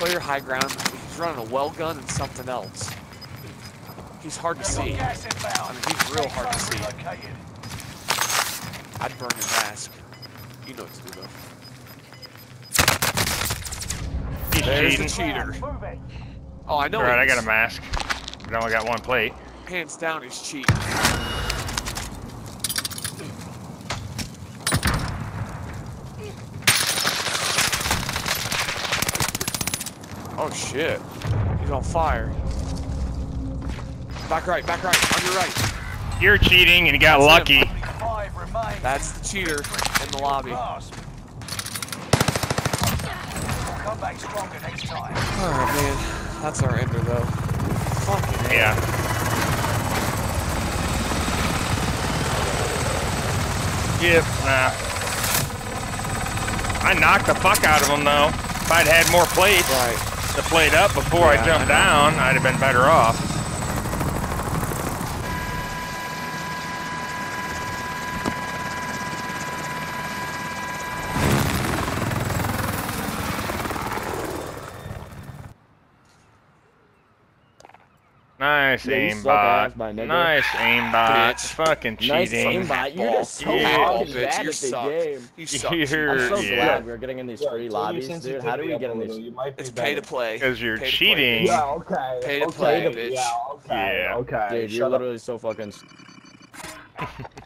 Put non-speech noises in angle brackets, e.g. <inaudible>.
clear high ground. He's running a well gun and something else. He's hard to see. I mean, he's real hard to see. I'd burn your mask. You know what to do though. He's There's cheating. the cheater. Oh, I know. All right, I got a mask. But I only got one plate. Hands down, he's cheating. Oh shit. He's on fire. Back right, back right, on your right. You're cheating and you got That's lucky. Remain. That's the cheater in the lobby. Come back stronger next time. Alright, man. That's our ender, though. Fucking hell. Yeah. Yep, nah. I knocked the fuck out of him though. If I'd had more plates Right. To plate up before Yeah, I I jumped know. down, I'd have been better off. Nice Yeah, aimbot. suck ass, my nigga. Nice aimbot. Bitch. Fucking Nice cheating. aimbot. You're just so Yeah. fucking bitch, bad you at the suck. game. You suck. <laughs> You're- I'm so yeah. glad we're getting in these Yeah, free turn lobbies, dude. How do we get in these? little, You might be It's pay to play. Because you're Pay cheating. Yeah, okay. Pay to okay, play, bitch. Yeah, okay. Yeah. Okay. Dude, shut you're up. literally so fucking. <laughs>